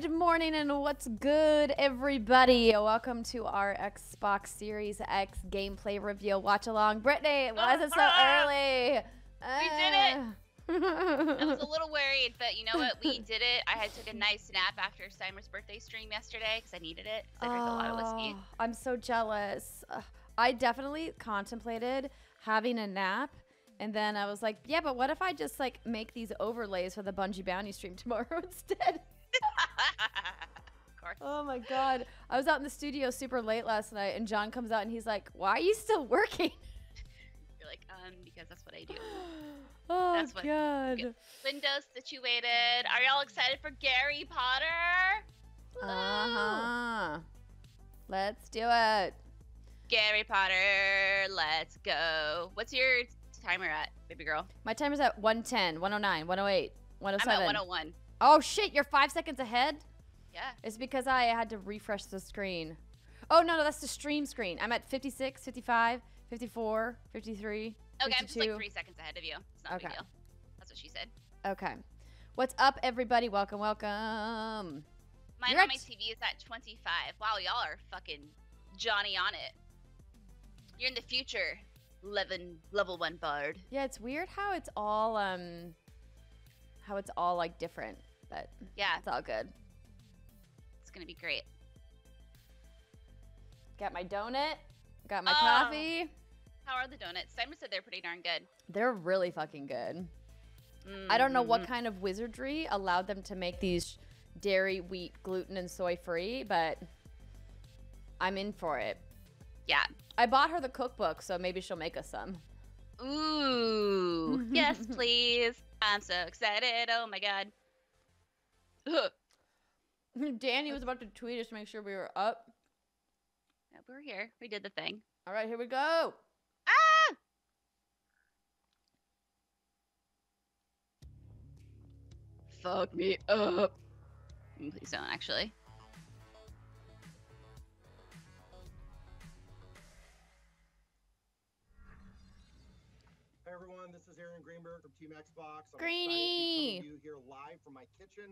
Good morning and what's good, everybody? Welcome to our Xbox Series X gameplay review. Watch along. Brittney, why is it so early? We did it. Ah. I was a little worried, but you know what? We did it. I had took a nice nap after Steimer's birthday stream yesterday because I needed it. I drink a lot of whiskey. Oh, I'm so jealous. I definitely contemplated having a nap, and then I was like, yeah, but what if I just like make these overlays for the Bungie Bounty stream tomorrow instead? Oh my god. I was out in the studio super late last night and John comes out and he's like, "Why are you still working?" You're like, um, because that's what I do. Oh That's what- god. Windows situated. Are y'all excited for Gary Potter? Woo! Uh-huh. Let's do it. Gary Potter, let's go. What's your timer at, baby girl? My timer's at 110, 109, 108, I'm at 107. 101. Oh shit, you're 5 seconds ahead? Yeah. It's because I had to refresh the screen. Oh no, no, that's the stream screen. I'm at 56, 55, 54, 53, Okay, I'm just like three seconds ahead of you. It's not a Okay. big deal. That's what she said. Okay. What's up everybody? Welcome, welcome. Mine You're on my TV is at 25. Wow, y'all are fucking Johnny on it. You're in the future, Levin, level one bard. Yeah, it's weird how it's all um how it's all like different, but Yeah, it's all good. it's gonna be great. Got my donut, got my Oh. coffee. How are the donuts? Simon said they're pretty darn good. They're really fucking good. I don't know what Mhm. kind of wizardry allowed them to make these dairy, wheat, gluten, and soy free, but I'm in for it. Yeah. I bought her the cookbook, so maybe she'll make us some. Ooh. yes, please. I'm so excited. Oh my god. Ugh. Danny was about to tweet us to make sure we were up. Yeah, We're here. We did the thing. All right, here we go. Ah! Fuck me up. Please don't, actually. Hey everyone, this is Aaron Greenberg from Team Xbox. I'm Greenie! excited to be to you here live from my kitchen.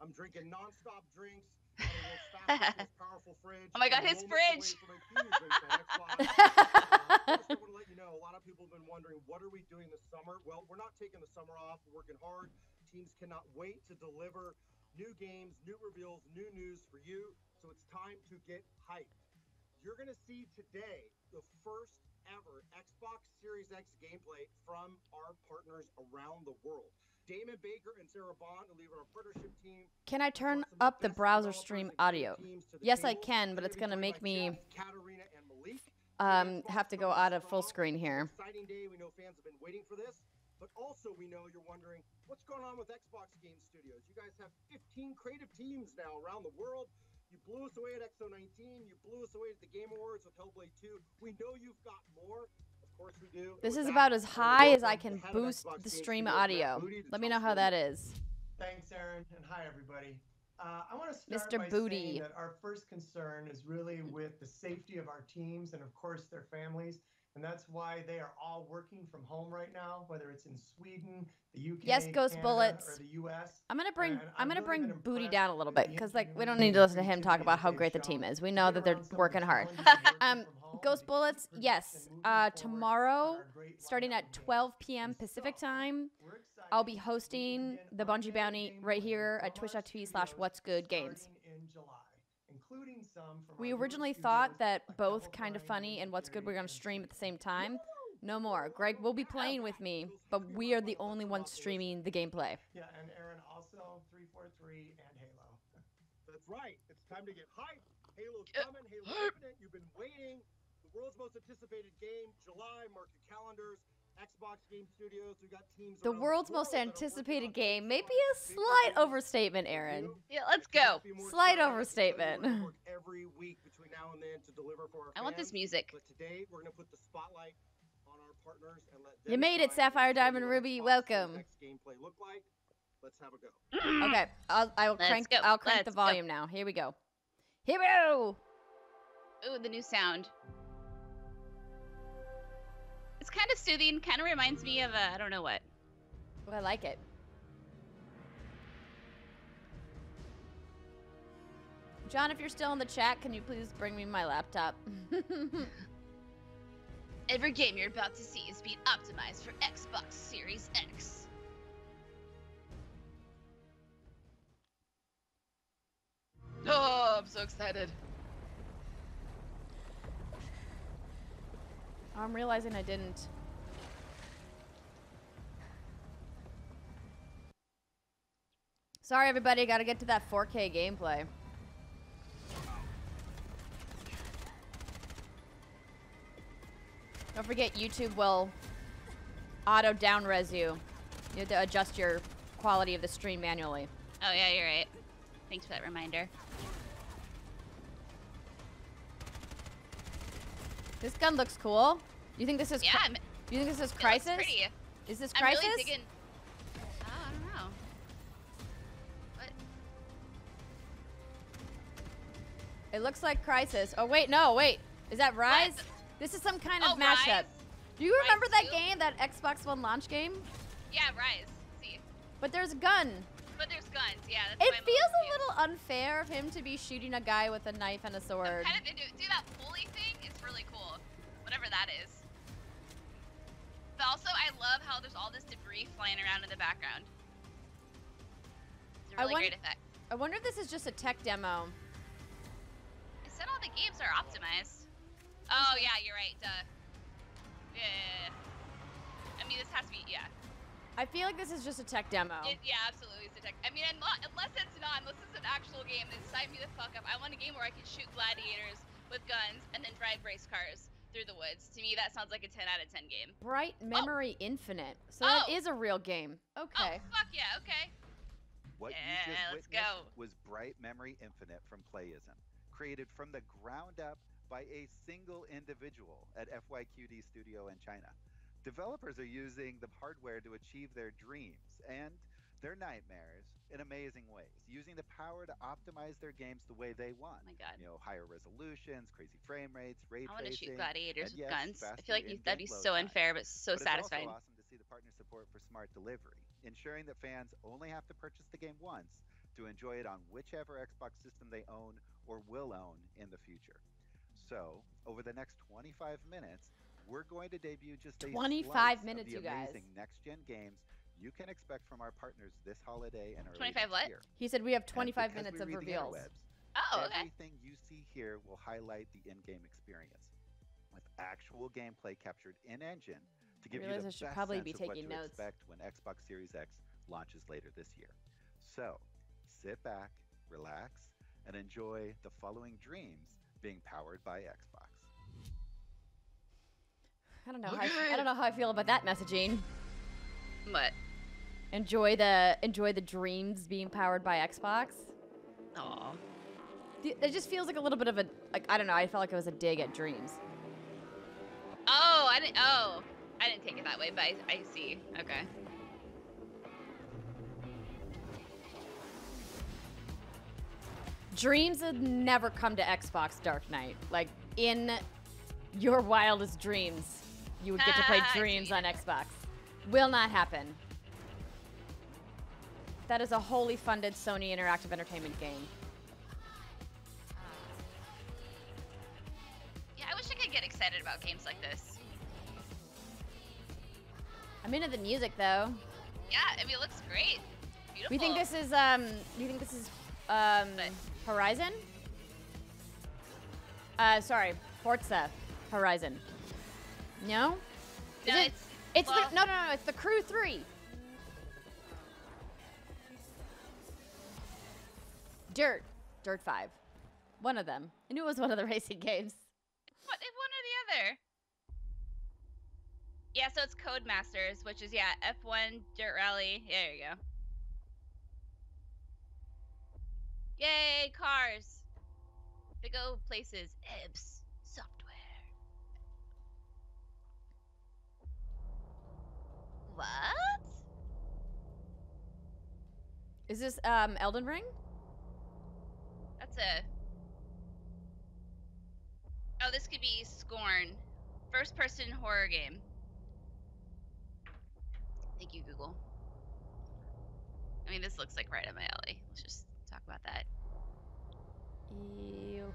I'm drinking non-stop drinks out of the world's powerful fridge. Oh my God, his fridge! away from a huge race on Xbox. Uh, I want to let you know, a lot of people have been wondering, what are we doing this summer? Well, we're not taking the summer off. We're working hard. Teams cannot wait to deliver new games, new reveals, new news for you. So it's time to get hyped. You're going to see today the first ever Xbox Series X gameplay from our partners around the world. Damon Baker and Sarah Bond, who lead our partnership team. Can I turn up the browser stream audio? to Yes, I can, but it's gonna gonna make me Katarina, and Malik. um have to go out of full screen here. Exciting day. We know fans have been waiting for this, but also we know you're wondering what's going on with Xbox Game Studios. You guys have 15 creative teams now around the world. You blew us away at XO19. You blew us away at the Game Awards with Hellblade 2. We know you've got more. Of course we do. And This is about as high as I can the head of boost the stream audio. Let me know how that is. Thanks, Aaron, and hi, everybody. Uh, I want to start Mr. by Booty. saying that our first concern is really with the safety of our teams and, of course, their families. And that's why they are all working from home right now, whether it's in Sweden, the UK, Yes, Ghost Canada, Bullets. or the US. I'm gonna bring And I'm gonna really bring Booty down a little bit because like we don't need to listen to him talk about how great the team is. We know that they're Get around some of working hard. challenges of working Um, Ghost Bullets, yes. Uh, tomorrow, on our great starting at 12 p.m. Pacific time, I'll be hosting the our Bungie Bounty right here at twitch.tv slash what's good games. starting in July, including some from We our newer originally thought that both Kinda Funny and what's good we're gonna stream at the same time. No more. Greg will be playing with me, but we are the only ones streaming the gameplay. Yeah, and Aaron also 343 and Halo. That's right. It's time to get hyped. Halo's coming. Halo Infinite. You've been waiting. The world's most anticipated game. July. Mark your calendars. Xbox Game Studios. We got teams. The around world's world most that are working anticipated game games may be a slight overstatement, for Aaron. Yeah, let's go. must be more Slight time. I can tell you overstatement. we're gonna work Every week between now and then to deliver for our I want this music. But today we're gonna put the spotlight on our partners and let You made it, Sapphire Diamond Ruby. Welcome. X gameplay look like. Let's have a go. Mm. Okay, I'll I'll Let's crank go, I'll crank the let's go. volume now. Here we go. Here we go. Ooh, the new sound. It's kind of soothing. Kind of reminds me of uh, I don't know what. I like it. John, if you're still in the chat, can you please bring me my laptop? Every game you're about to see is being optimized for Xbox Series X. Oh, I'm so excited. I'm realizing I didn't. Sorry, everybody. Got to get to that 4K gameplay. Don't forget, YouTube will auto down res you. You have to adjust your quality of the stream manually. Oh yeah, you're right. Thanks for that reminder. This gun looks cool. You think this is? Yeah, you think this is it Crysis? pretty. Is this Crysis? I'm really digging. Oh, I don't know. What? It looks like Crysis. Oh wait, no, wait. Is that Ryse? This is some kind of Oh, mashup. Ryse? Do you Ryse remember that 2? game, that Xbox One launch game? Yeah, Ryse. See, But there's a gun. but there's guns. Yeah, that's It feels a little unfair of him to be shooting a guy with a knife and a I'm sword. kind of into it. Do that pulley thing is really cool. Whatever that is. But also, I love how there's all this debris flying around in the background. It's a I really great effect. I wonder if this is just a tech demo. It said all the games are optimized. Oh yeah, you're right. Duh. Yeah. yeah, yeah. I mean, this has to be yeah. I feel like this is just a tech demo. It, yeah, absolutely. It's a tech. I mean, unless, unless it's not, unless it's an actual game, then sign me the fuck up. I want a game where I can shoot gladiators with guns and then drive race cars through the woods. To me, that sounds like a 10 out of 10 game. Bright oh. Memory Infinite. So that Oh. is a real game. Oh, okay. Oh, fuck yeah, okay. What Yeah, you just let's witnessed go. was Bright Memory Infinite from Playism, created from the ground up by a single individual at FYQD Studio in China. Developers are using the hardware to achieve their dreams and their nightmares in amazing ways, using the power to optimize their games the way they want. Oh my god. You know, higher resolutions, crazy frame rates, ray I want to shoot gladiators with yes, guns. I feel like you, that'd be so unfair, but so but satisfying. It's also awesome to see the partner support for smart delivery, ensuring that fans only have to purchase the game once to enjoy it on whichever Xbox system they own or will own in the future. So, over the next 25 minutes, we're going to debut just a 25 slice minutes, of the you guys. next-gen games you can expect from our partners this holiday and early 25 next what? year. He said we have 25 minutes of the reveals. Oh, okay. Everything you see here will highlight the in-game experience, with actual gameplay captured in engine to give you the I best probably sense be of what taking to notes. expect when Xbox Series X launches later this year. So, sit back, relax, and enjoy the following dreams being powered by Xbox. I don't know. How I, I don't know how I feel about that messaging. What? Enjoy the enjoy the dreams being powered by Xbox. Aw. It just feels like a little bit of a like I don't know. I felt like it was a dig at dreams. Oh, I didn't. Oh, I didn't take it that way, but I, I see. Okay. Dreams would never come to Xbox Dark Knight. Like in your wildest dreams, you would get to play Dreams on Xbox. Will not happen. That is a wholly funded Sony Interactive Entertainment game. Yeah, I wish I could get excited about games like this. I'm into the music though. Yeah, I mean, it looks great. Beautiful. We think this is um. You think this is um What? Horizon? Uh, sorry, Forza Horizon. No, No, is it- it's. it's well, the no no no. It's the Crew Three. Dirt, Dirt Five, one of them. I knew it was one of the racing games. What, one or the other. Yeah, so it's Codemasters, which is yeah, F1 Dirt Rally. Yeah, there you go. Yay, cars! They go places. Ebb software. What? Is this um Elden Ring? That's a. Oh, this could be Scorn. First person horror game. Thank you, Google. I mean, this looks like right up my alley. Let's just talk about that. Ew.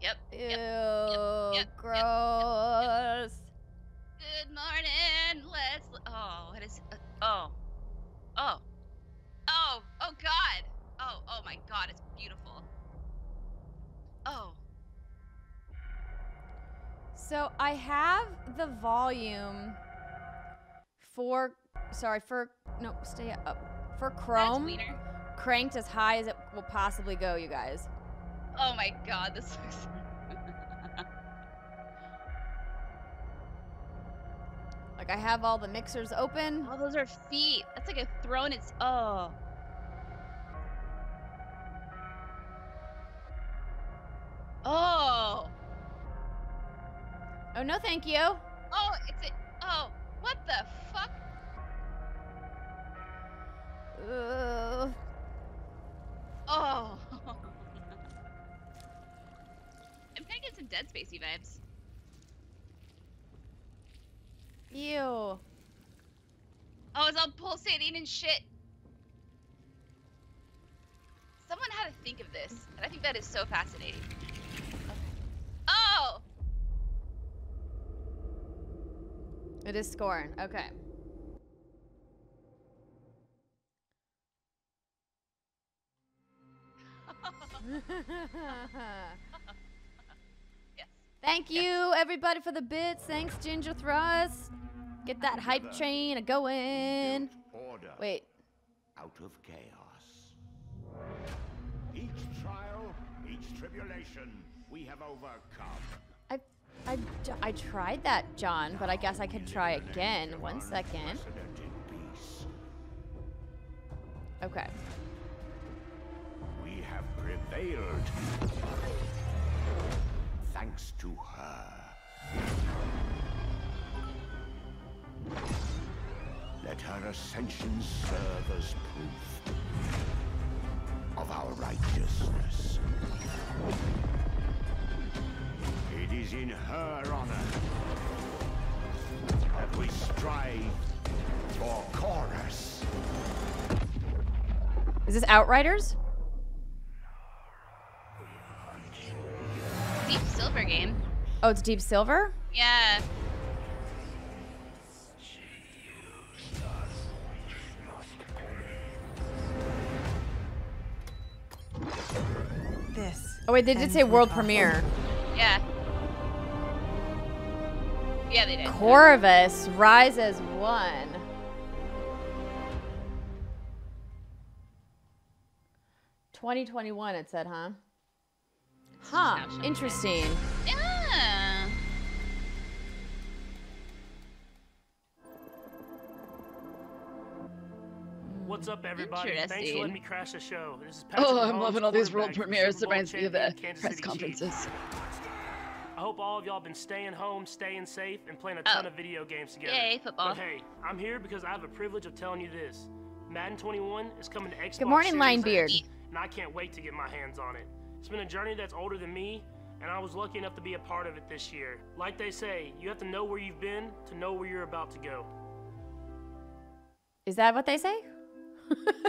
Yep. Ew. Yep, yep, yep, gross. Good morning. Let's. Oh, what is. Uh, oh. Oh oh, oh God. Oh, oh my God. It's beautiful. Oh. So I have the volume for sorry for no stay up for Chrome cranked as high as it will possibly go, you guys. Oh my God. This looks. I have all the mixers open. oh, those are feet. That's like a throne. It's oh. Oh. Oh no, thank you. Oh, it's a. Oh, what the fuck? Ugh. Oh. I'm of getting some Dead Spacey vibes. Ew. Oh, it's all pulsating and shit. Someone had to think of this, and I think that is so fascinating. Oh! It is scorn. Okay. Thank you, everybody, for the bits. Thanks, Ginger Thrust. Get that hype train a going. Order Wait, out of chaos. Each trial, each tribulation, we have overcome. I, I, I tried that, John, but I guess I could try again. One second. Okay. We have prevailed. Thanks to her. Let her ascension serve as proof of our righteousness. It is in her honor that we strive for chorus. Is this Outriders? Oh, it's Deep Silver? Yeah. This. Oh, wait, they did say world premiere. Yeah. Yeah, they did. Chorus, Rise as One. Twenty twenty one, it said, huh? Huh. Snapshot. Interesting. What's up, everybody? Thanks for letting me crash the show. This is Patrick Oh, I'm Mahomes, loving all these world premieres. Super Bowl Reminds me of the Kansas press City conferences. I hope all of y'all been staying home, staying safe, and playing a Oh. ton of video games together. Yay, football. But hey, I'm here because I have a privilege of telling you this. Madden 21 is coming to Xbox Good morning, Series Linebeard. X, and I can't wait to get my hands on it. It's been a journey that's older than me, and I was lucky enough to be a part of it this year. Like they say, you have to know where you've been to know where you're about to go. Is that what they say?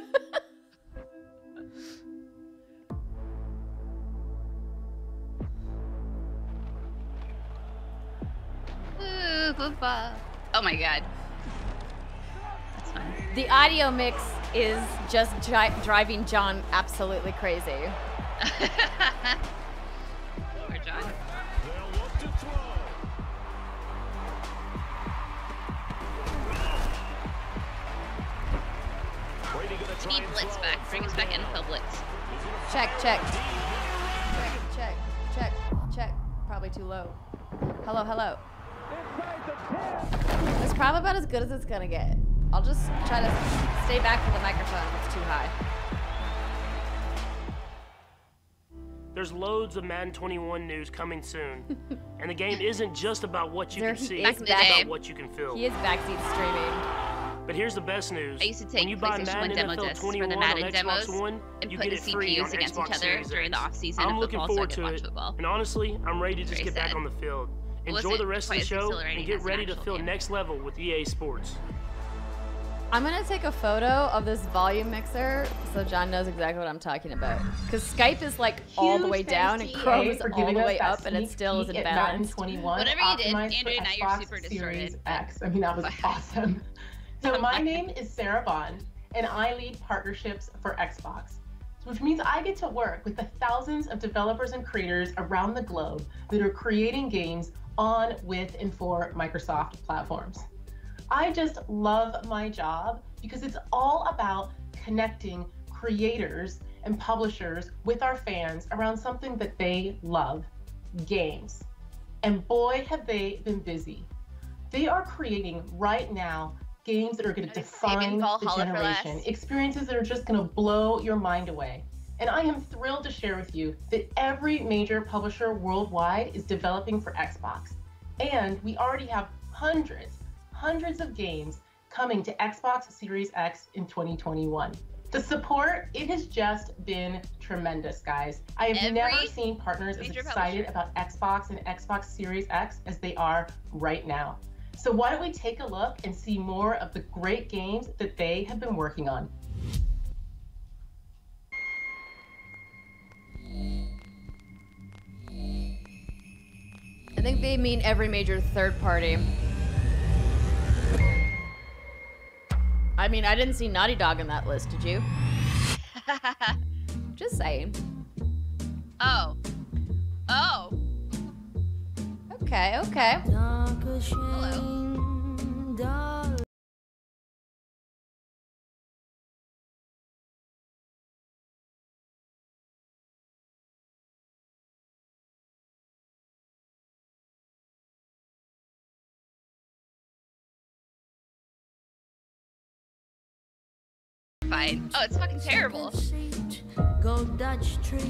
Oh my god. That's fun. The audio mix is just dri- driving John absolutely crazy. Check, check. Check, check, check, check. Probably too low. Hello, hello. It's probably about as good as it's gonna get. I'll just try to stay back from the microphone if it's too high. There's loads of Madden 21 news coming soon. and the game isn't just about what you There can see, is Back in the back- day. about what you can feel. He is backseat streaming. But here's the best news. I used to when take you buy PlayStation Madden 1 demo NFL discs for the 21 Madden on Xbox demos One, and put the it CPUs against Xbox each other Series during the X. off season I'm of looking football so I forward could to watch it. football. And honestly, I'm ready to just Very get back on the field. Enjoy wasn't the rest of the show and as get an ready to actual feel game. next level with EA Sports. I'm gonna take a photo of this volume mixer so John knows exactly what I'm talking about. Because Skype is like all the way down to and Chrome is all the way up and it still isn't at Madden balanced. 21 Whatever you did, Andrew, now you're super Series distorted. X. I mean, that was awesome. So my name is Sarah Bond, and I lead partnerships for Xbox, which means I get to work with the thousands of developers and creators around the globe that are creating games on, with, and for Microsoft platforms. I just love my job because it's all about connecting creators and publishers with our fans around something that they love games. And boy, have they been busy. They are creating right now games that are going to Are they saving define the Valhalla for last? generation, experiences that are just going to blow your mind away. And I am thrilled to share with you that every major publisher worldwide is developing for Xbox. And we already have hundreds, hundreds of games coming to Xbox Series X in 2021. The support, it has just been tremendous, guys. I have never seen partners as excited publisher. about Xbox and Xbox Series X as they are right now. So why don't we take a look and see more of the great games that they have been working on? I think they mean every major third party. I mean, I didn't see Naughty Dog on that list, did you? Just saying. oh. Oh. Okay, okay. Hello. Fine. Oh, it's fucking terrible. Go Dutch treat.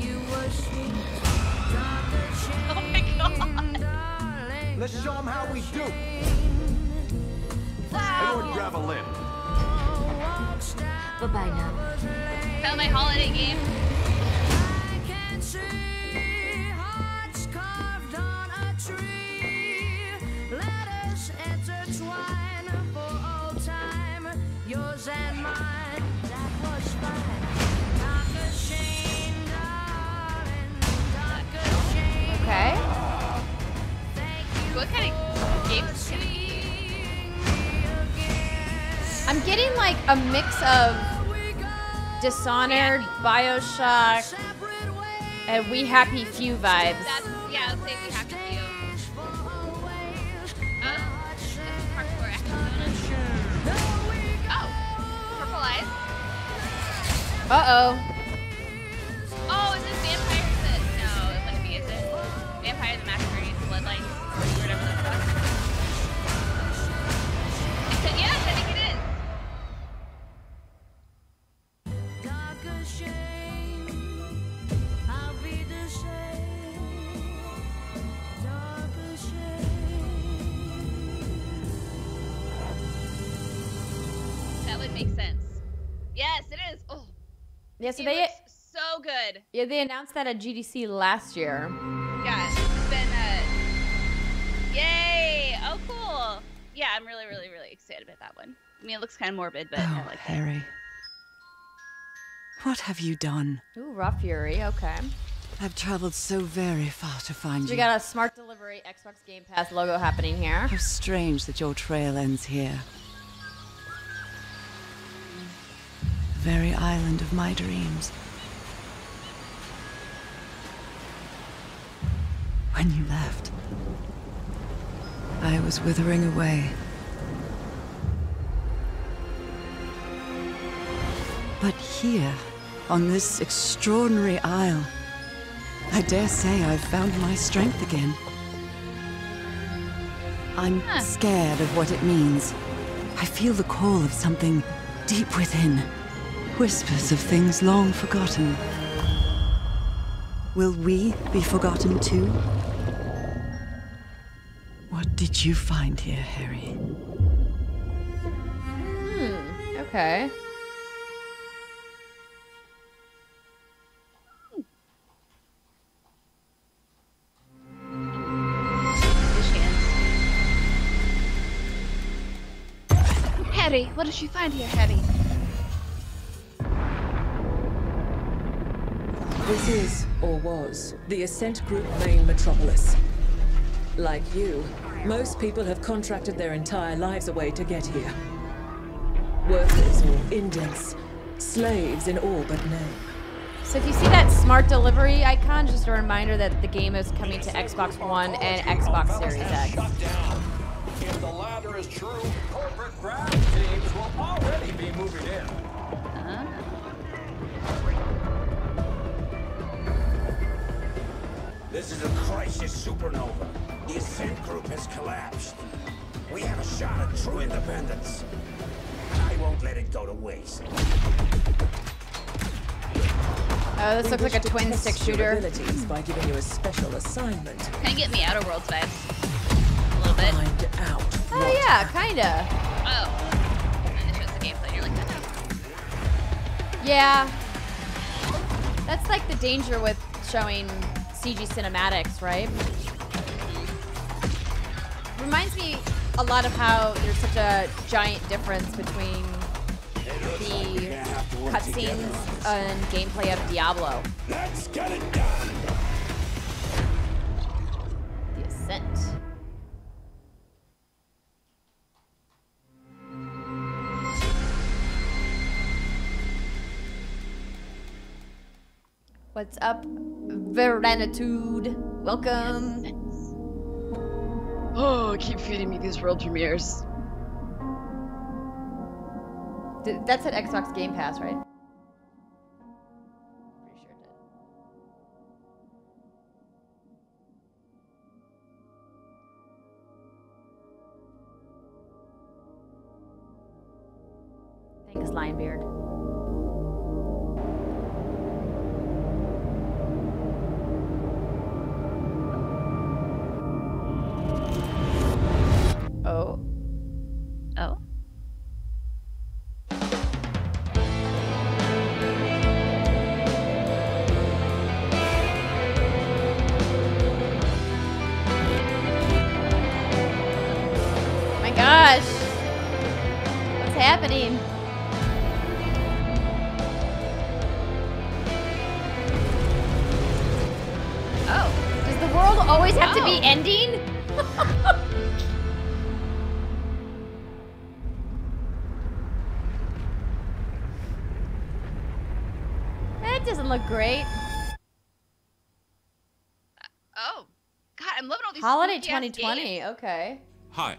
You were sweet. Oh my god. Let's show them how we do. I Wow. would grab a limb. Bye bye now. Found my holiday game. I'm getting like a mix of Dishonored, Bioshock, and We Happy Few vibes. That's yeah. I'll say we to do. Uh, this is parkour Arizona. Oh, purple eyes. Uh. Oh, Yeah, so it they looks so good. yeah they announced that at GDC last year. Yeah, it's been uh, yay! Oh, cool. Yeah, I'm really, really, really excited about that one. I mean, it looks kind of morbid, but Oh, I like it. Harry. What have you done? Ooh, Raw Fury. Okay. I've traveled so very far to find So you. we got a smart delivery Xbox Game Pass logo happening here. How strange that your trail ends here. Very island of my dreams. When you left, I was withering away. But here, on this extraordinary isle, I dare say I've found my strength again. I'm scared of what it means. I feel the call of something deep within. Whispers of things long forgotten. Will we be forgotten too? What did you find here, Harry? Hmm. Okay. Hands. Hattie, what did you find here, Hattie? This is, or was, the Ascent Group main metropolis. Like you, most people have contracted their entire lives away to get here. Workers or indents, slaves in all but name. So if you see that smart delivery icon, just a reminder that the game is coming to Xbox One and Xbox Series X. If the latter is true, corporate grab teams will already be moving in. This is a crisis supernova. The Ascent Group has collapsed. We have a shot at true independence. I won't let it go to waste. Oh, this We looks like a twin test stick shooter. abilities by giving you a special assignment. Kind of get me Outer Worlds vibes. A little bit. Find out. Oh yeah, kinda. Oh. And it shows the gameplay, you're like, oh, Yeah. That's like the danger with showing CG cinematics, right? Reminds me a lot of how there's such a giant difference between the cutscenes and gameplay of Diablo. Let's get it done. What's up, Veranitude? Welcome. Oh, keep feeding me these world premieres. That's at Xbox Game Pass, right? Happening? Oh. Does the world always have to be Oh. ending? that doesn't look great. Uh, oh. God, I'm loving all these Holiday 2020. Okay. Hi.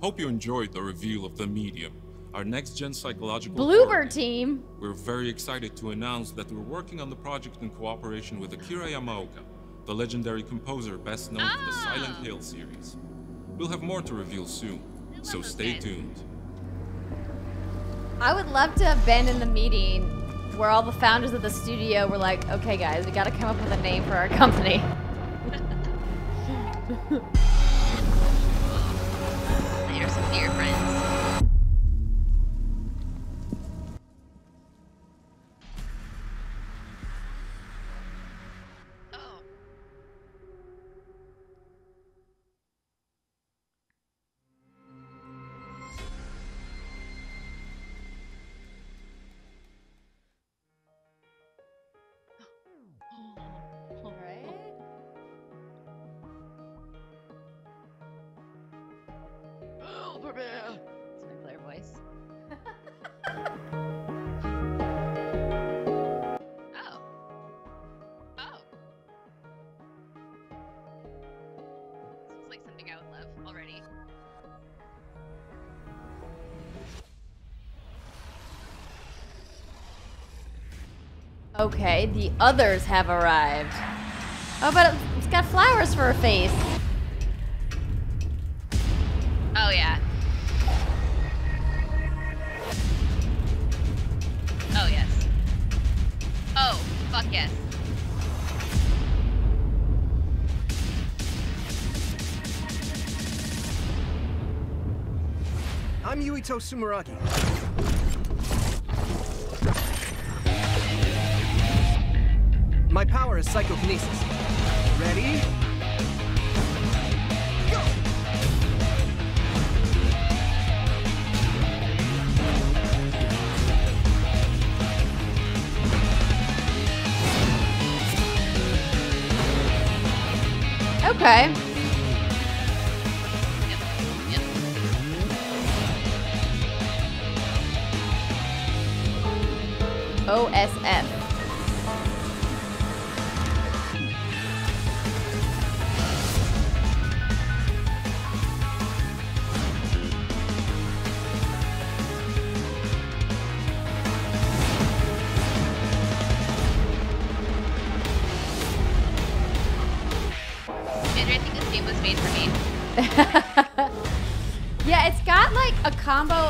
Hope you enjoyed the reveal of The Medium, our next gen psychological. Bloober horror team. We're very excited to announce that we're working on the project in cooperation with Akira Yamaoka, the legendary composer best known for the Silent Ah. Hill series. We'll have more to reveal soon, so stay guys. tuned. I would love to have been in the meeting where all the founders of the studio were like, okay, guys, we got to come up with a name for our company. Here's some dear friends. Okay, the others have arrived. Oh, but it's got flowers for a face. Oh yeah. Oh yes. Oh, fuck yes. I'm Yuito Sumeragi. Psychokinesis. Ready?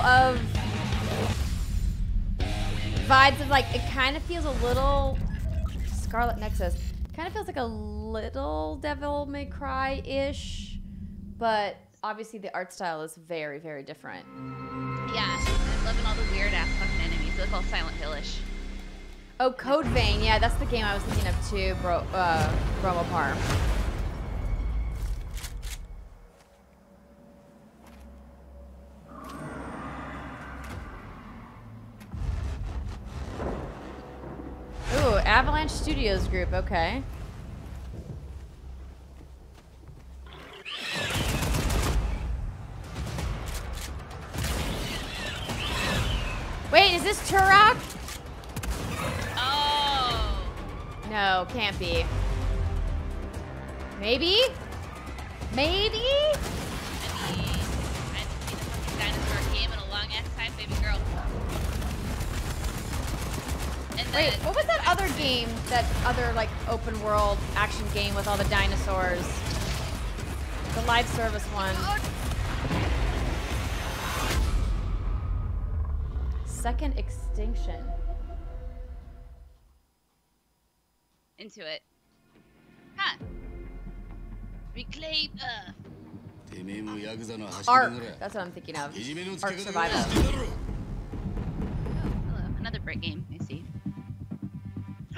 Of vibes of like it kind of feels a little Scarlet Nexus. Kind of feels like a little Devil May Cry ish, but obviously the art style is very, very different. Yeah, I'm loving all the weird ass fucking enemies. They look all Silent Hillish. Oh, Code Vein. Yeah, that's the game I was thinking of too, bro. Uh, Bromo Parm. Ooh, Avalanche Studios Group. Okay. Wait, is this Turok? Oh. No, can't be. Maybe? Maybe? Wait, then- what was that other game? That other like open world action game with all the dinosaurs? The live service one. Second Extinction. into it. Huh. Reclaim uh. Earth. Ark. That's what I'm thinking of. Ark Survival. Oh, Hello, another brick game.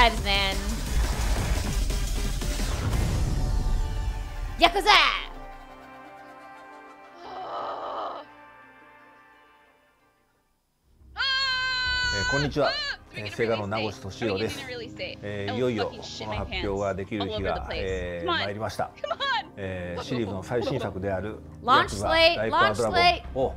vibes, man. Yakuza! えーこんにちは、えーセガの名越俊夫です、えーいよいよこの発表ができる日が、えー参りました、えーシリーズの最新作であるヤクザライクアドラゴ.ンを、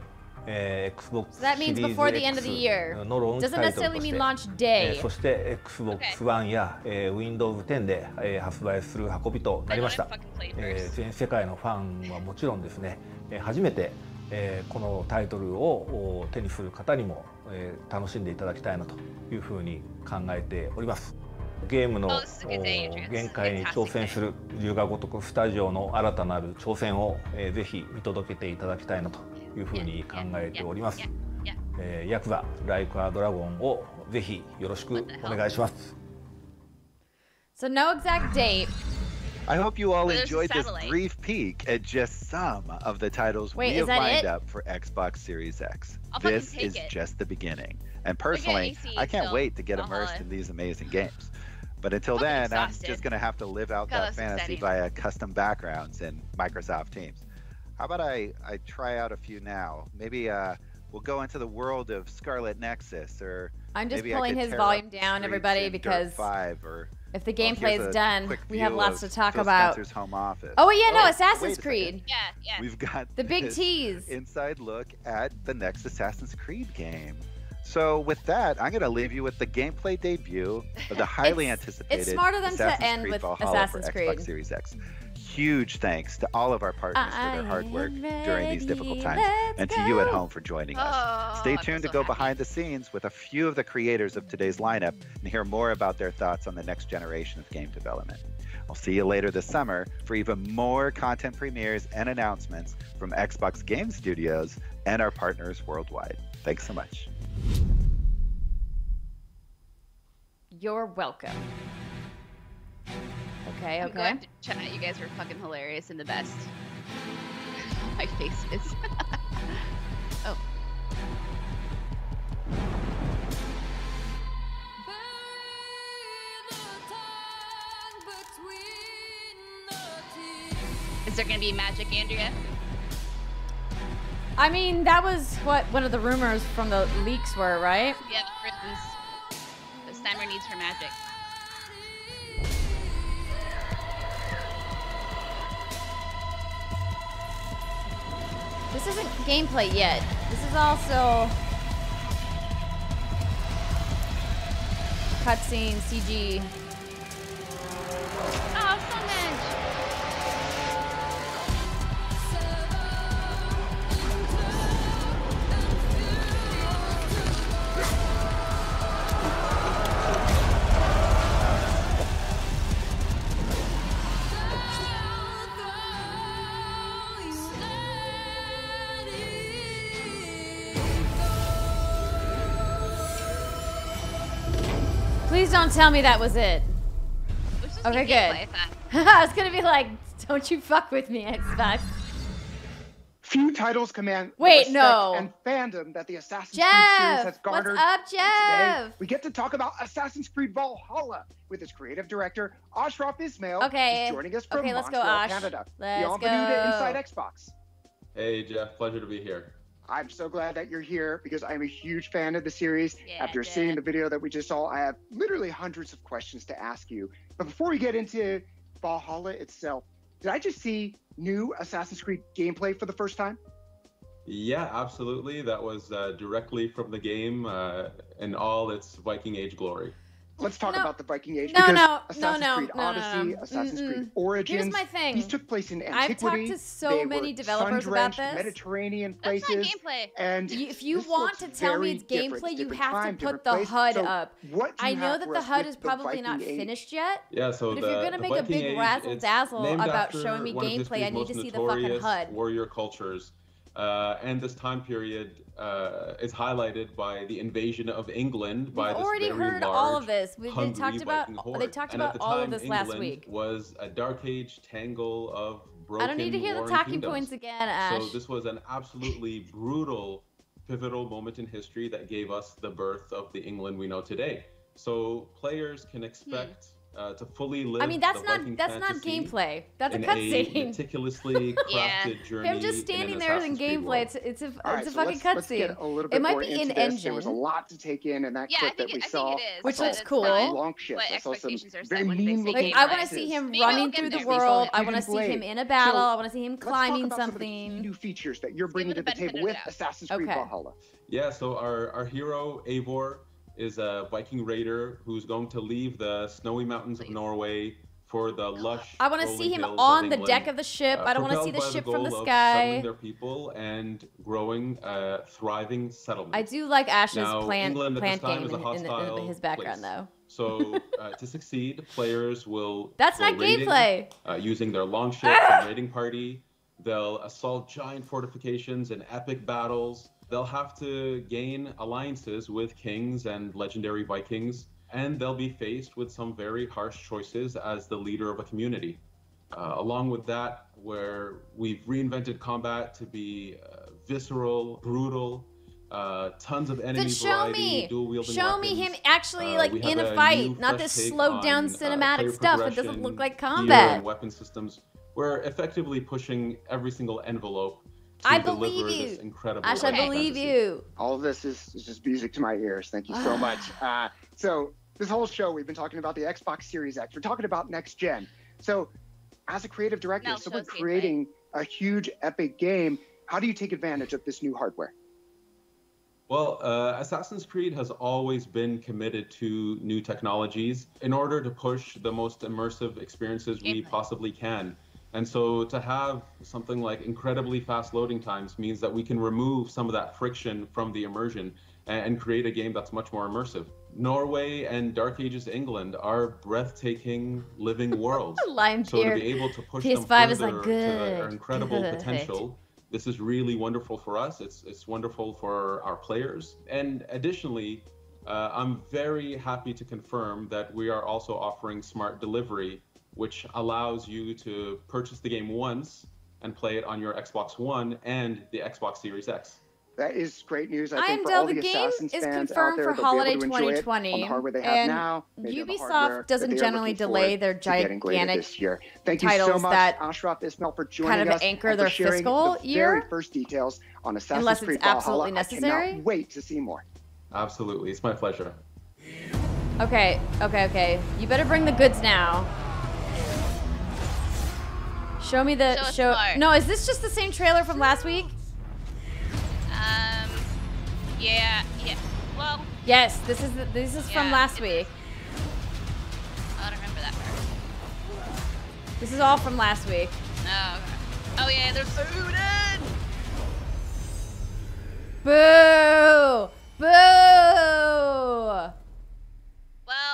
えー Xbox that シ means リーズ before the end of the year. X のローンチ Doesn't タイトル necessarily として mean launch え day. ーそして Xbox One や、えー Windows 10で、えー発売する運びとなりました、えー全世界のファンはもちろんですね、えー初めて、えーこのタイトルをお手にする方にも、えー楽しんでいただきたいなというふうに考えておりますゲームの Oh. 限界に挑戦する龍が如くスタジオの新たなる挑戦を、えーぜひ見届けていただきたいなというふうに考えております、えーヤクザライクアドラゴンをぜひよろしくお願いします So no exact date. I hope you all Well, there's a enjoyed this satellite. brief peek at just some of the titles Wait, we is have that lined it? up for Xbox Series X. I'll fucking this take is it. just the beginning. And personally, AC I can't till wait to get Valhalla. immersed in these amazing games. But until fucking then, I'm exhausted. just going to have to live out God, that that's fantasy exciting. via custom backgrounds in Microsoft Teams. How about I, I try out a few now? Maybe uh, we'll go into the world of Scarlet Nexus or I'm just Maybe I pulling could his volume down, everybody, because 5 or if the gameplay here's is done, we have lots to talk Phil about. Spencer's home office. Oh yeah, no, wait Assassin's. Creed. Yeah, yeah. We've got The big this tease. inside look at the next Assassin's Creed game. So with that, I'm going to leave you with the gameplay debut of the highly anticipated It's smarter than to Assassin's end Creed with Valhalla Assassin's Creed. Xbox Series X. Huge thanks to all of our partners for their hard work during these difficult times, and to you at home for joining us. Oh, Stay tuned so to go happy. behind the scenes with a few of the creators of today's lineup and hear more about their thoughts on the next generation of game development. I'll see you later this summer for even more content premieres and announcements from Xbox Game Studios and our partners worldwide. Thanks so much. You're welcome. Okay, I'm okay. going to chat. You guys were fucking hilarious and the best. My face is. oh. Is there gonna be magic, Andrea? I mean, that was what one of the rumors from the leaks were, right? Yeah, the Sniper needs her magic. This isn't gameplay yet. This is also cutscene, CG. Tell me that was it. Which is Okay, the gameplay, good. I was gonna be like, don't you fuck with me, Xbox. Few titles command Wait, respect no. and fandom that the Assassin's Creed series Jeff, has what's garnered. up, And Today, Jeff? we get to talk about Assassin's Creed Valhalla with its creative director Ashraf Ismail. Okay. who's joining us from Okay, let's go, Montreal, Ash. Canada. Let's Bienvenue to go. Inside Xbox. Hey, Jeff. Pleasure to be here. I'm so glad that you're here because I'm a huge fan of the series. Yeah, After Jeff. seeing the video that we just saw, I have literally hundreds of questions to ask you. But before we get into Valhalla itself, did I just see new Assassin's Creed gameplay for the first time? Yeah, absolutely. That was uh, directly from the game uh, in all its Viking Age glory. Let's talk No. about the Viking Age No, because no, no, Assassin's no, Creed no, no, Odyssey, no. Assassin's Creed Mm-mm. Origins. Here's my thing. These took place in I've antiquity. talked to so They many were developers about sun-drenched this. Mediterranean That's not gameplay. And You- if you want to tell me it's different. gameplay, you have time, to put the place. HUD So up. What do you I know have that for the HUD is probably not Age? finished yet. Yeah, so But if the, you're gonna make a Viking big Age, razzle it's dazzle named about after showing me one of gameplay, I need to most see the fucking notorious HUD. Warrior cultures, uh, and this time period uh, is highlighted by the invasion of England by We've this already very heard large, all of this. We- hungry talked about- Viking they talked about the all of time, this last England week. Was a dark age tangle of broken I don't need to hear the talking kingdoms. points again, Ash. So this was an absolutely brutal, pivotal moment in history that gave us the birth of the England we know today. So players can expect uh, to fully live. I mean, that's the not Viking that's not gameplay. That's a cutscene. meticulously crafted Yeah. journey. Him just in standing there in gameplay. It's it's a All right, it's a so fucking let's, let's get cutscene. a little bit It might more be into an this. engine. There was a lot to take in in that Yeah, I clip think that we it- I think saw. it is, Which but looks cool. Long ships. What I saw some expectations are set very mean looking I want to see him running through the world. I want to see him in a battle. I want to see him Let's talk climbing about some of the key something. new features that you're bringing to the the table with. Assassin's Creed Valhalla. Yeah, so our, our hero, Eivor, is a Viking raider who's going to leave the snowy mountains of Norway for the lush. I want to see him on the deck of the ship. uh, I don't want to see the ship from the goal of sky. their people and growing a thriving settlement. I do like Ash's Now, plant England at plant this time game in, in, in, hostile his background place. though. So uh, to succeed, players will. That's not raiding, gameplay. Uh, using their longships and raiding party, they'll assault giant fortifications in epic battles. They'll have to gain alliances with kings and legendary Vikings, and they'll be faced with some very harsh choices as the leader of a community. Uh, along with that, where we've reinvented combat to be uh, visceral, brutal, uh, tons of enemy Then show variety, me, dual wielding show me him actually Uh, like in a a fight, not this slowed down uh, cinematic stuff. It doesn't look like combat. weapon systems. We're effectively pushing every single envelope I believe you. incredible. Ash, I believe you. All of this is, is, just music to my ears. Thank you so much. Uh, so this whole show, we've been talking about the Xbox Series X. We're talking about next gen. So as a creative director, no, someone creating right? a huge epic game, how do you take advantage of this new hardware? Well, uh, Assassin's Creed has always been committed to new technologies in order to push the most immersive experiences we possibly can. And so to have something like incredibly fast loading times means that we can remove some of that friction from the immersion and create a game that's much more immersive. Norway and Dark Ages England are breathtaking living worlds. Lime so to be able to push PS5 them is like, good, to their incredible good. potential, this is really wonderful for us. It's it's wonderful for our players. And additionally, uh, I'm very happy to confirm that we are also offering smart delivery which allows you to purchase the game once and play it on your Xbox One and the Xbox Series X. That is great news. I, I think for all the, the game Assassin's is confirmed there, for holiday 2020. and now, Ubisoft doesn't generally delay their gigantic this year. Thank titles you so much, that Ashraf Ismail, for joining kind of us anchor their fiscal the year. Very first details on Assassin's unless it's Creed absolutely Valhalla. necessary. I cannot wait to see more. Absolutely, it's my pleasure. Okay, okay, okay. You better bring the goods now. Show me the show. show no, is this just the same trailer from last week? Um. Yeah. Yeah. Well. Yes. This is the, this is yeah, from last week. I don't remember that part. This is all from last week. Oh, okay. oh yeah, there's food in. Boo! Boo!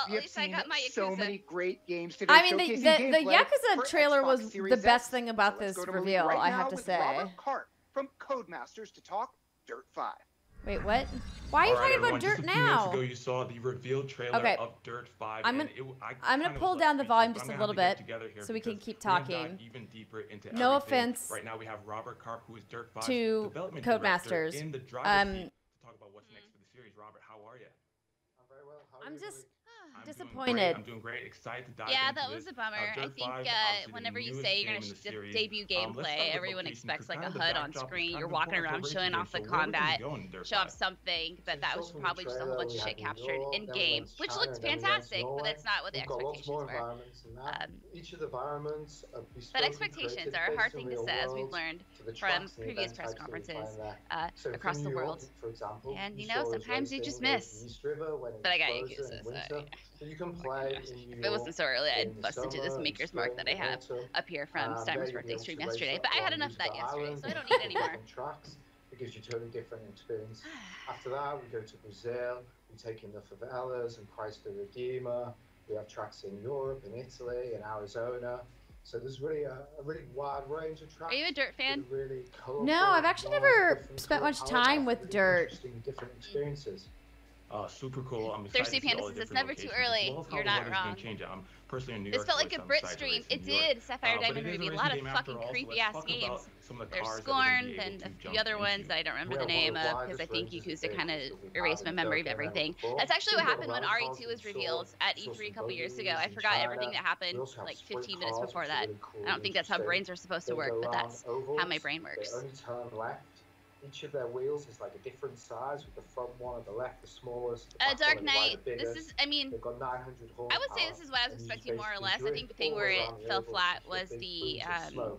Well, we at least I got my Yakuza. so many great games today. I mean, the, the, the Yakuza trailer Xbox was Series the best thing about so this reveal, right I have to say. From Codemasters to talk Dirt 5. Wait, what? Why are you talking about Dirt now? Ago, you saw the reveal trailer okay. of Dirt 5. I'm gonna, I, am gonna pull down the volume just a little bit so we can keep talking. Even deeper into no everything. offense. Right now, we have Robert Karp, who is Dirt 5 to Codemasters. Um, to talk about what's hmm. next for the series. Robert, how are you? I'm, well. I'm just disappointed. I'm doing great. Excited to dive Yeah, that was a bummer. Uh, I think uh, whenever you say you're going to de- debut gameplay, um, everyone expects like a HUD on screen. You're walking around showing off the combat, show off something, but that was probably just a whole bunch of shit captured in game, which looks fantastic, but that's not what the expectations were. Each of the environments but expectations are a hard thing to set, as we've learned from previous press conferences uh, across the world. Example, and you, know, sometimes you just miss. But I got Yakuza, so yeah. So you can oh play. Oh if it wasn't so early, I'd bust into this maker's mark that I have up here from Steimer's birthday stream yesterday. But I had enough of that yesterday, so I don't need any more. Tracks. It gives you totally different experience. After that, we go to Brazil. We take enough of favelas and Christ the Redeemer. We have tracks in Europe, in Italy, in Arizona. So there's really a, a, really wide range of tracks. Are you a dirt fan? Really no, I've actually never spent much time with dirt. Interesting different experiences. Uh, super cool. I'm excited Thirsty Panda says it's never locations. too early. You're not wrong. Change. I'm personally in New York. This felt like a Brit stream. It did. Sapphire uh, Diamond Ruby. A lot of fucking creepy ass games. There's Scorn and a few other ones I don't remember the name of because I think Yakuza kind of erased my memory of everything. That's actually what happened when RE2 was revealed at E3 a couple years ago. I forgot everything that happened like 15 minutes before that. I don't think that's how brains are supposed to work, but that's how my brain works each of their wheels is like a different size, with the front one at the left the smallest. The uh, Dark Knight. This is, I mean, they've got 900 horsepower. I would say this is what I was expecting more or less. I think the thing where it fell flat was the um,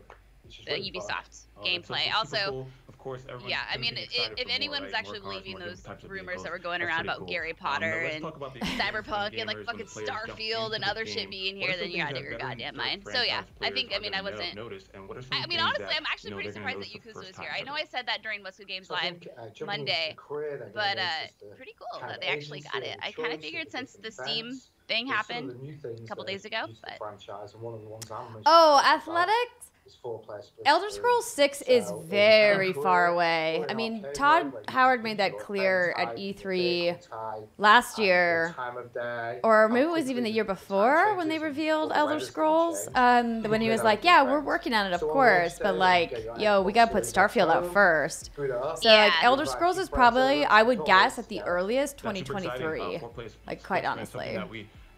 the Ubisoft oh, gameplay. Also, course, everyone. Yeah, I mean, if anyone was actually believing those rumors that were going around about cool. Harry Potter um, and Cyberpunk and like fucking Starfield and other shit being here, then you're out of your goddamn mind. So yeah, I think I mean I wasn't. I mean honestly, I'm actually pretty surprised that Yakuza was here. I know I said that during What's Good Games Live Monday, but uh, pretty cool that they actually got it. I kind of figured since the Steam thing happened a couple days ago, but. Oh, athletics is four split. Elder Scrolls Six so is very far away. I mean, Todd Howard made that clear at E3 last year, or maybe it was even the year before when they revealed Elder Scrolls. Um, when he was like, "Yeah, we're working on it, of course," but like, yo, we gotta put Starfield out first. So like, Elder Scrolls is probably, I would guess, at the earliest 2023. Like, quite honestly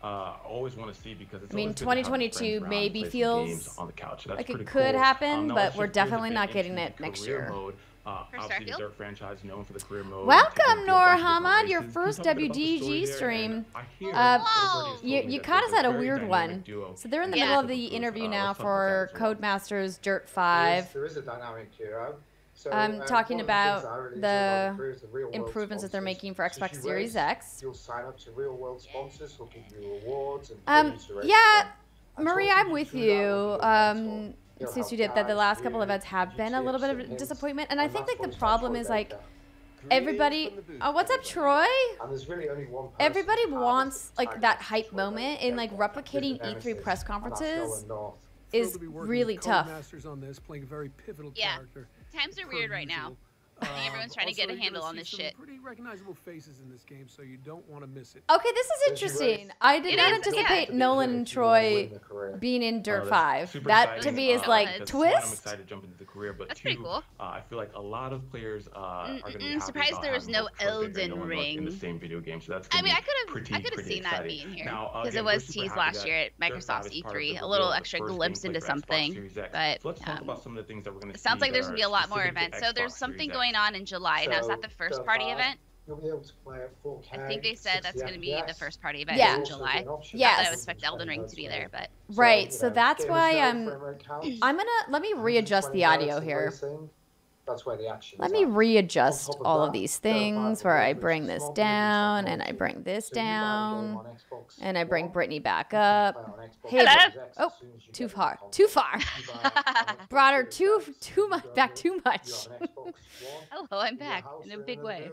uh, always want to see because it's I mean 2022 maybe feels on the couch. That's like it could cool. happen, um, but we're definitely not getting it next year. Mode. Uh, obviously, Starfield? franchise known for the career mode. Welcome, Nor Hamad, your first WGG stream. Uh, you, you caught us at a weird one. Duo. So they're in the yeah. middle of the interview now for Codemasters Dirt 5. There is, there is a dynamic here. So, um, talking about the, the improvements that they're making for Xbox Series X. You'll sign up to real world sponsors who'll give you rewards and um, yeah, Marie, I'm with you. Um, since you did that, the last couple of events have been a little bit of disappointment, and I think like the problem is like everybody oh what's up troy? Everybody wants like that hype moment and like replicating e3 press conferences is really tough. on this, playing a very pivotal yeah. character times are weird right now. Um, everyone's trying to get a handle on this shit. Pretty recognizable faces in this game, so you don't want to miss it. Okay, this is interesting. I did it not is, anticipate yeah. Nolan and Troy oh, being in Dirt uh, Five. That to me is uh, like twist. I'm excited to jump into the career, but that's two, pretty cool. Uh, I feel like a lot of players uh, are mm, going to be mm, surprised there was no Elden Ring in the same video game. So that's I mean, I could have I could have seen that being here because it was teased last year at Microsoft's E3. A little extra glimpse into something, but um, sounds like there's going to be a lot more events. So there's something going going on in July, so, and that was at the first so party event. You'll be able to play at 4K. I think they said that's going to be the first party event yeah. in July. Yeah, I would expect Elden Ring to be there, but right. So, you know, so that's why I'm. Um, I'm gonna let me readjust the audio here. Racing that's where the action Let me at. readjust of all that, of these things where I bring this down and I bring this so down and I bring Brittney back up. Hey, Hello? Oh, too far. Too far. Brought her too too much back too much. Hello, I'm back in a big way.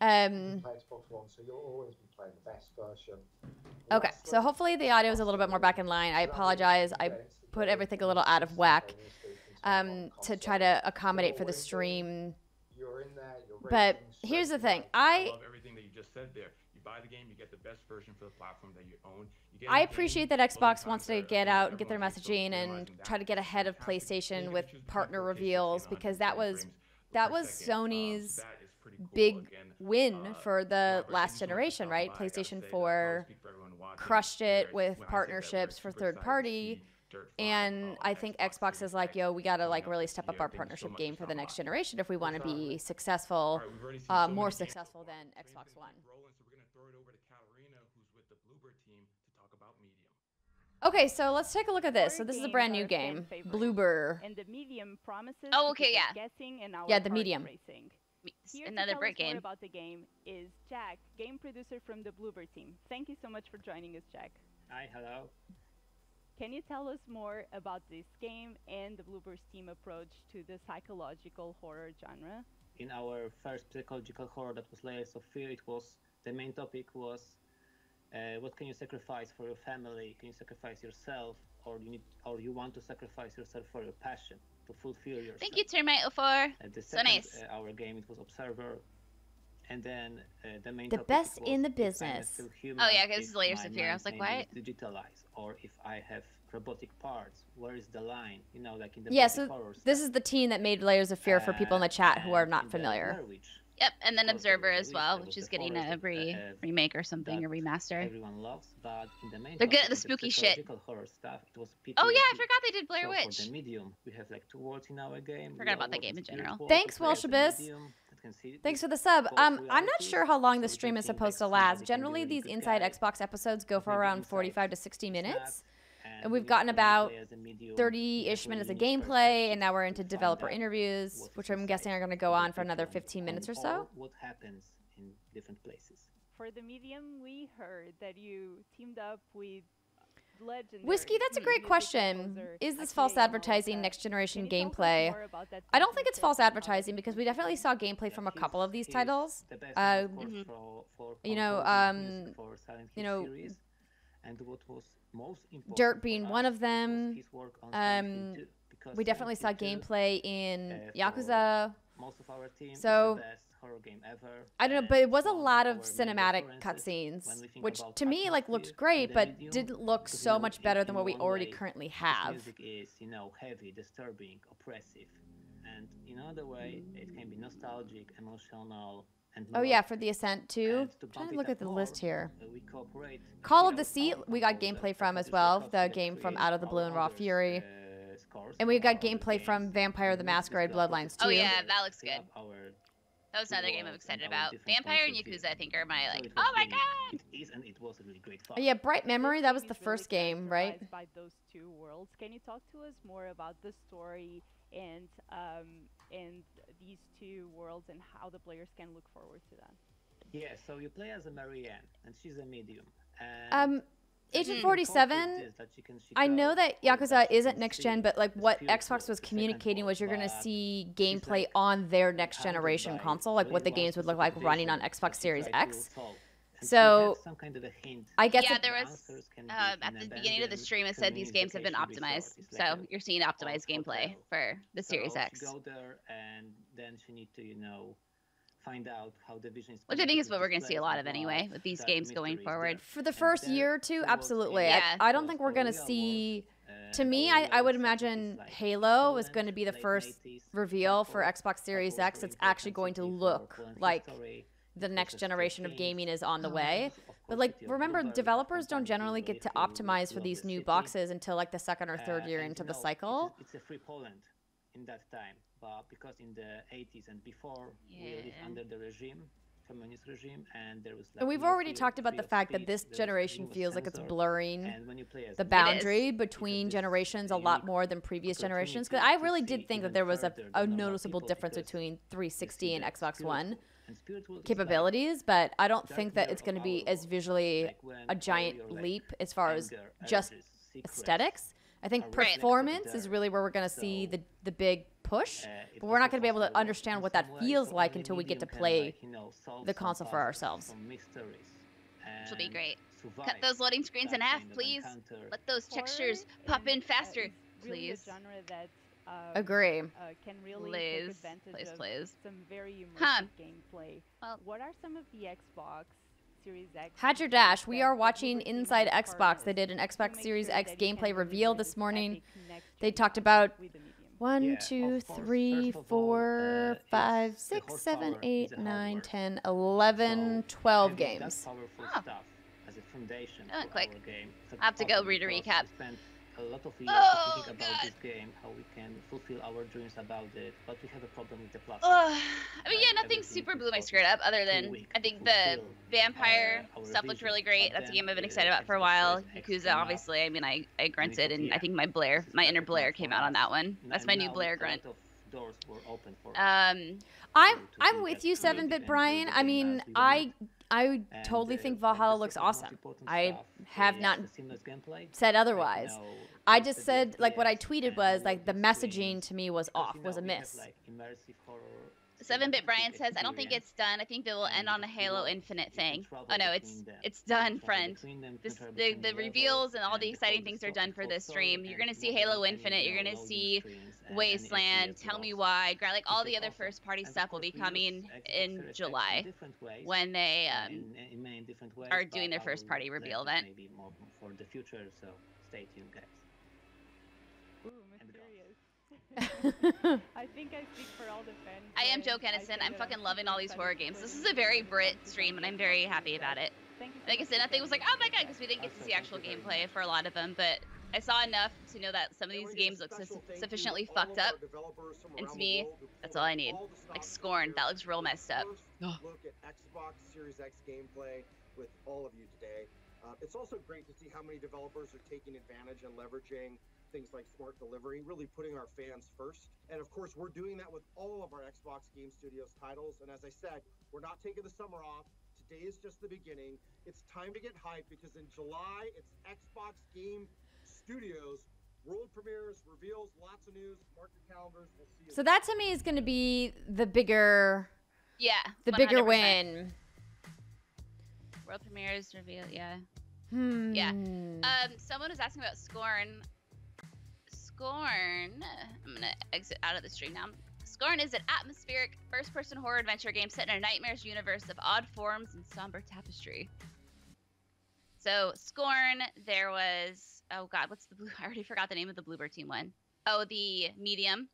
Um Okay, so hopefully the audio is a little bit more back in line. I apologize. I put everything a little out of whack um, to try to accommodate for the stream. But here's the thing. I love everything that you just said there. You buy the game, you get the best version for the platform that you own. I appreciate that Xbox wants to get out and get their messaging and try to get ahead of PlayStation with partner reveals because that was that was Sony's big win for the last generation, right? PlayStation 4 crushed it with partnerships for third party and I think Xbox is like, yo, we got to like really step up our partnership game for the next generation if we want to be successful, uh, more successful than Xbox One. Okay, so let's take a look at this. So this is a brand new game, Bloober. And the medium promises oh, okay, yeah. Guessing and yeah, the medium. Racing. Here Another to game. about the game is Jack, game producer from the Bloober team. Thank you so much for joining us, Jack. Hi, hello. Can you tell us more about this game and the Bloober's team approach to the psychological horror genre? In our first psychological horror that was Layers of Fear, it was the main topic was uh, what can you sacrifice for your family? Can you sacrifice yourself, or you need, or you want to sacrifice yourself for your passion to fulfill yourself? Thank you, Termite for so nice. Uh, our game it was Observer, and then uh, the main the best in the business. Oh yeah, because layers of fear. I was like, what? Digitalize, or if I have robotic parts, where is the line? You know, like in the yeah. So horrors. this is the team that made Layers of Fear for people in the chat who are not familiar. Yep, and then Observer as well, which is getting a re uh, remake or something, a remaster. Everyone loves, but in the main they're good at the spooky shit. Horror stuff, it was oh yeah, I forgot they did Blair Witch. So for the medium, we have like two worlds in our game. Forgot about the game in general. Thanks, Welshabis. Thanks for the sub. Um, I'm not sure how long the stream is supposed to last. Generally, these Inside Xbox episodes go for around 45 to 60 minutes. And we've gotten about 30-ish minutes of gameplay, and now we're into developer interviews, which I'm guessing are going to go on for another 15 minutes or so. What happens in different places? For the medium, we heard that you teamed up with and what was most important Dirt for being us one of was them. his work on Silent Hill Um, 2, because we definitely saw gameplay from a couple of these titles. Um for you know um for Silent Hill 2, gameplay in uh, for Yakuza. Most of our team is So the best horror game ever. I don't know, but it was a lot of cinematic cutscenes, which to me like looked great, but didn't look so much better than what we already way, currently have. Music is, you know, heavy, disturbing, oppressive, and in other way, it can be nostalgic, emotional. And oh yeah, for the ascent too. To trying to look at the list here. Call of the Sea, we got gameplay from as well. The game from Out of the Blue and Raw Fury. And we got gameplay from Vampire the Masquerade Bloodlines too. Oh yeah, that looks good. That was another game I'm uh, excited about. Vampire and Yakuza, I think, are my like. So oh my god! It is, and it was a really great fun. Yeah, Bright Memory. That was the first really game, right? By those two worlds, can you talk to us more about the story and um, and these two worlds and how the players can look forward to that? Yeah, so you play as a Marianne, and she's a medium. Um, Agent 47, I know that Yakuza isn't next gen, but like what Xbox was communicating was you're going to see gameplay on their next generation console, like what the games would look like running on Xbox Series X. So, I guess yeah, there was um, at the beginning of the stream. It said these games have been optimized, so you're seeing optimized gameplay for the Series X. Go there, and then she need to, you know, find out how the vision is. Which I think is what we're going to see a lot of anyway with these games going forward. For the first year or two, absolutely. Yeah. I, I don't think we're going to see. To me, I, I would imagine Halo is going to be the first reveal for Xbox Series X It's actually going to look like the next generation of gaming is on the way. But like, remember, developers don't generally get to optimize for these new boxes until like the second or third year into the cycle. It's a free Poland in that time but because in the 80s and before yeah. we lived under the regime communist regime and there was like we've already talked about the fact speech, that this generation feels like it's blurring the boundary between generations a lot more than previous generations. Because i really did think that there was a, a noticeable difference between 360 and xbox one capabilities but i don't think that it's going to be as visually a giant leap as far as just aesthetics. I think performance is really where we're going to see the, the big push, but we're not going to be able to understand what that feels like until we get to play the console for ourselves. Which will be great. Cut those loading screens in half, please. Let those textures pop in faster, please. Agree. can really please, please, please. Some very huh. gameplay. Well, what are some of the Xbox Hatcher Dash, we are watching Inside Xbox. They did an Xbox Series X gameplay reveal this morning. They talked about one, two, three, four, five, six, seven, eight, nine, ten, eleven, twelve games. Oh. Quick. I have to go read a recap a lot of years oh, thinking about God. this game, how we can fulfill our dreams about it, but we have a problem with the plot. I mean, yeah, nothing super blew my skirt up other than I think the vampire uh, stuff looked really great. That's a game I've been excited about uh, for a while. Yakuza, obviously, I mean, I, I grunted, and I think my Blair, my inner Blair came out on that one. That's my new Blair grunt doors were open for um i'm i'm with you seven bit brian i mean i I totally think Valhalla looks awesome. I have not said otherwise. I just said like what I tweeted was like the messaging to me was off, was a miss. Like, Seven bit Brian says, "I don't think it's done. I think they will end on a Halo Infinite thing. Oh no, it's it's done, friend. This, the the reveals and all the exciting things are done for this stream. You're gonna see Halo Infinite. You're gonna see Wasteland. Tell me why. Like all the other first party stuff will be coming in July when they um, are doing their first party reveal event. Maybe more for the future. So stay tuned, guys. I think I speak for all the fans. I am Joe Kennison. I'm fucking loving all these horror games. This is a very Brit stream, and I'm very happy about it. Like I said, nothing was like, oh my god, because we didn't get to see actual gameplay for a lot of them, but I saw enough to know that some of these games look su sufficiently fucked up. And to me, that's all I need. Like Scorn, that looks real messed up. Look at Xbox Series X gameplay with all of you today. Uh, it's also great to see how many developers are taking advantage and leveraging things like smart delivery, really putting our fans first. And of course, we're doing that with all of our Xbox Game Studios titles. And as I said, we're not taking the summer off. Today is just the beginning. It's time to get hyped because in July, it's Xbox Game Studios world premieres, reveals, lots of news. Mark your calendars. We'll see you. So that to me is going to be the bigger, yeah, the 100%. bigger win. World premieres, reveal, yeah. Hmm. Yeah. Um, someone was asking about Scorn. Scorn. I'm gonna exit out of the stream now. Scorn is an atmospheric first-person horror adventure game set in a nightmarish universe of odd forms and somber tapestry. So Scorn, there was oh god, what's the blue? I already forgot the name of the Bloober Team one. Oh, the Medium.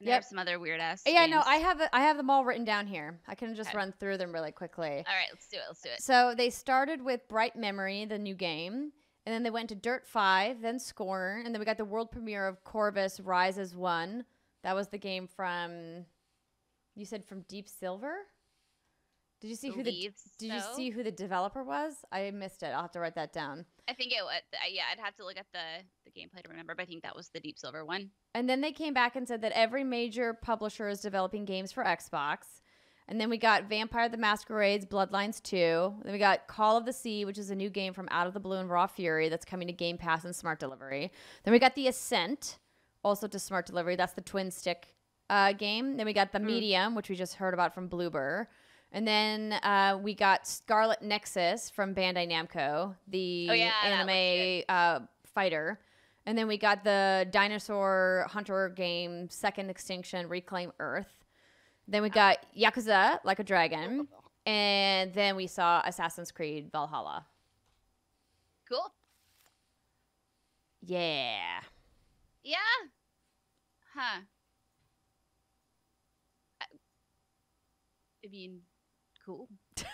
And yep. some other weird ass. Yeah, games. no, I have I have them all written down here. I can just okay. run through them really quickly. All right, let's do it. Let's do it. So they started with Bright Memory, the new game and then they went to Dirt 5, then Scorn, and then we got the world premiere of Chorus Rise as One. That was the game from you said from Deep Silver? Did you see who the Did you see who the developer was? I missed it. I'll have to write that down. I think it. uh, Yeah, I'd have to look at the the gameplay to remember, but I think that was the Deep Silver one. And then they came back and said that every major publisher is developing games for Xbox. And then we got Vampire the Masquerade's Bloodlines 2. Then we got Call of the Sea, which is a new game from Out of the Blue and Raw Fury that's coming to Game Pass and Smart Delivery. Then we got The Ascent, also to Smart Delivery. That's the twin stick uh, game. Then we got The Medium, which we just heard about from Bloober. And then uh, we got Scarlet Nexus from Bandai Namco, the Oh, yeah, anime uh, fighter. And then we got the dinosaur hunter game, Second Extinction, Reclaim Earth. Then we got Yakuza, Like a Dragon. And then we saw Assassin's Creed Valhalla. Cool. Yeah. Yeah. Huh. I- mean, cool.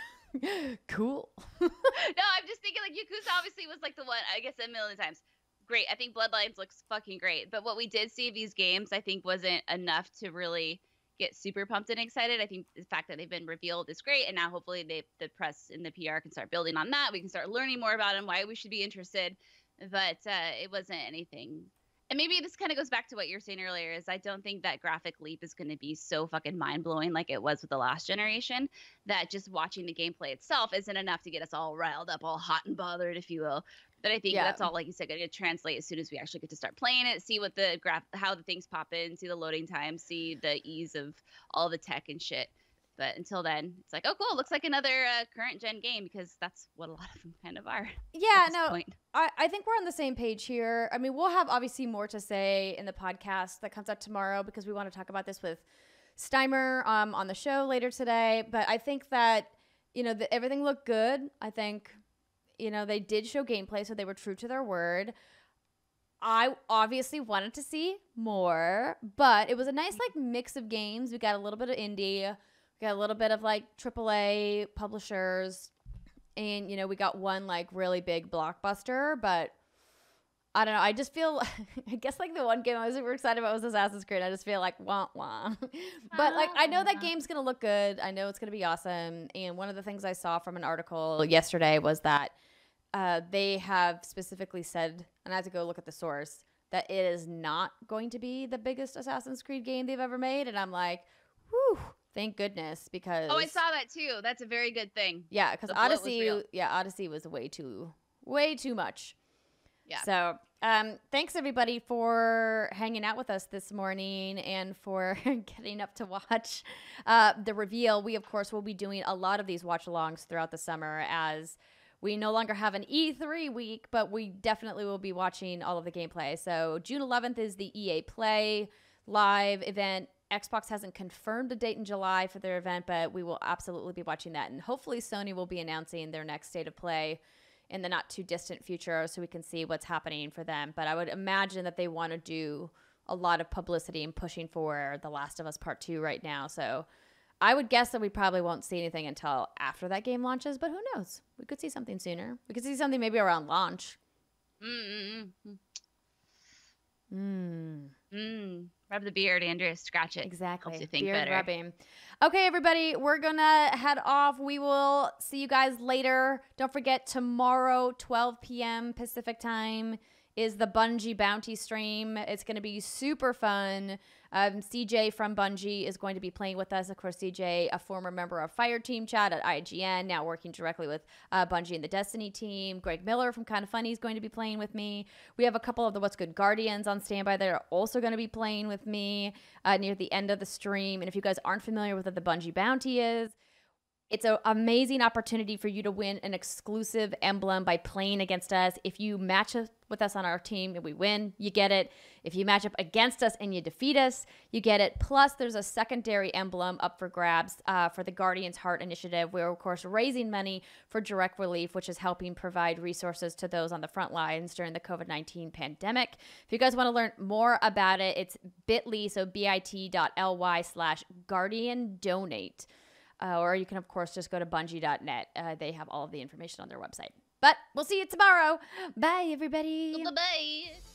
cool. no, I'm just thinking like Yakuza obviously was like the one I guess a million times. Great. I think Bloodlines looks fucking great. But what we did see of these games I think wasn't enough to really get super pumped and excited. I think the fact that they've been revealed is great and now hopefully they the press and the PR can start building on that. We can start learning more about them, why we should be interested. But uh, it wasn't anything and maybe this kind of goes back to what you were saying earlier is i don't think that graphic leap is going to be so fucking mind-blowing like it was with the last generation that just watching the gameplay itself isn't enough to get us all riled up all hot and bothered if you will but i think Yeah. that's all like you said going to translate as soon as we actually get to start playing it see what the graph how the things pop in see the loading time see the ease of all the tech and shit but until then it's like oh cool looks like another uh, current gen game because that's what a lot of them kind of are Yeah, no, point. I, I think we're on the same page here. I mean, we'll have obviously more to say in the podcast that comes out tomorrow because we want to talk about this with Steimer um, on the show later today. But I think that, you know, everything looked good. I think, you know, they did show gameplay, so they were true to their word. I obviously wanted to see more, but it was a nice like mix of games. We got a little bit of indie, we got a little bit of like AAA publishers, and you know we got one like really big blockbuster. But I don't know. I just feel, I guess like the one game I was super excited about was Assassin's Creed. I just feel like wah wah. but like I know that game's gonna look good. I know it's gonna be awesome. And one of the things I saw from an article yesterday was that uh, they have specifically said, and I had to go look at the source, that it is not going to be the biggest Assassin's Creed game they've ever made. And I'm like, whew, thank goodness because oh i saw that too that's a very good thing yeah, because The bloat was Odyssey, yeah, Odyssey was way too, way too much. Yeah. So, um, thanks everybody for hanging out with us this morning and for getting up to watch uh, the reveal. We, of course, will be doing a lot of these watch alongs throughout the summer as we no longer have an E3 week, but we definitely will be watching all of the gameplay. So, June 11th is the EA Play live event. Xbox hasn't confirmed a date in July for their event, but we will absolutely be watching that. And hopefully, Sony will be announcing their next state of play in the not too distant future so we can see what's happening for them. But I would imagine that they want to do a lot of publicity and pushing for The Last of Us Part 2 right now. So I would guess that we probably won't see anything until after that game launches, but who knows? We could see something sooner. We could see something maybe around launch. Mm-mm-mm. Mm. Mm. Rub the beard, Andrea. Scratch it. Exactly. Helps you think Beard better. rubbing. Okay, everybody, we're gonna head off. We will see you guys later. Don't forget tomorrow, 12 p.m. Pacific time, is the Bungie Bounty stream. It's gonna be super fun. Um, CJ from Bungie is going to be playing with us. Of course, CJ, a former member of Fire Team Chat at IGN, now working directly with uh, Bungie and the Destiny team. Greg Miller from Kinda Funny is going to be playing with me. We have a couple of the What's Good Guardians on standby that are also going to be playing with me uh, near the end of the stream. And if you guys aren't familiar with what the Bungie Bounty is, It's an amazing opportunity for you to win an exclusive emblem by playing against us. If you match up with us on our team and we win, you get it. If you match up against us and you defeat us, you get it. Plus, there's a secondary emblem up for grabs uh, for the Guardians Heart Initiative. We're, of course, raising money for direct relief, which is helping provide resources to those on the front lines during the COVID 19 pandemic. If you guys want to learn more about it, it's bit.ly, so bit.ly slash guardian donate. Uh, or you can, of course, just go to bungie.net. Uh, they have all of the information on their website. But we'll see you tomorrow. Bye, everybody. Bye bye.